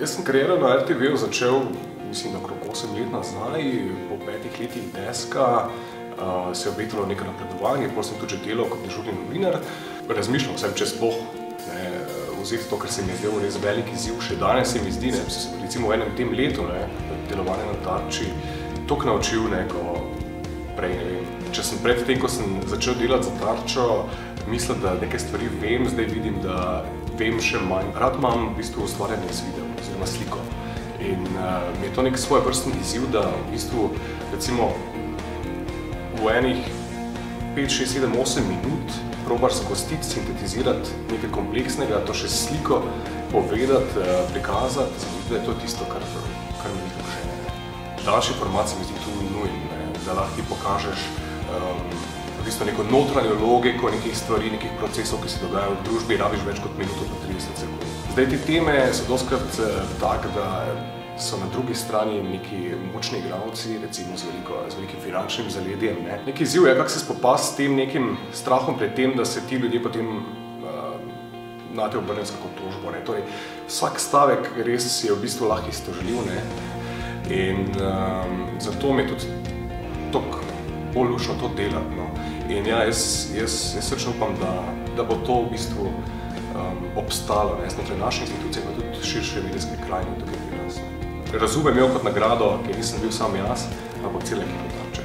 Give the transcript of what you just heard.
Jaz sem kariero na RTV začel, mislim, okrog 8 let nazaj, po petih letih deska. Uh, se je obetalo nekaj napredovanje, potem sem tudi delal kot dežurni novinar. Razmišljal sem, če sploh ne, vzeti to, kar se mi je zdel res velik izziv, še danes se mi zdi, ne, sem recimo v enem tem letu ne, delovanja na tarči toliko naučil, ne, ko prej ne vem. Če sem pred tem, ko sem začel delati za tarčo, mislil, da nekaj stvari vem, zdaj vidim, da vem še manj. Rad imam v bistvu ustvarjanje z video oziroma sliko. In uh, mi je to nek svoj vrstni izziv, da v bistvu recimo v enih 5, 6, 7, 8 minut probaš zgostiti, sintetizirati nekaj kompleksnega, to še sliko povedati, uh, prikazati, da je to tisto, kar, kar mi je še. Daljši format se mi zdi tu nujen, ne? da lahko ti pokažeš um, v bistvu neko notranjo logiko nekih stvari, nekih procesov, ki se dogajajo v družbi, rabiš več kot minuto pa 30 sekund. Zdaj, te teme so doskrat uh, tak, da so na drugi strani neki močni igralci, recimo z, veliko, z velikim finančnim zaledjem. Ne. Neki izziv je, kako se spopasti s tem nekim strahom pred tem, da se ti ljudje potem uh, na te obrnejo s kako tožbo. Ne. Torej, vsak stavek res je v bistvu lahko istožljiv. Ne. In um, zato mi je tudi bolj lušno to delati. No. In ja, jaz, jaz, jaz srčno upam, da, da bo to v bistvu um, obstalo ne, znotraj naše institucije, pa tudi širše medijske krajine tukaj pri nas. Razumem jo kot nagrado, ker nisem bil sam jaz, ampak cele ekipe tarče.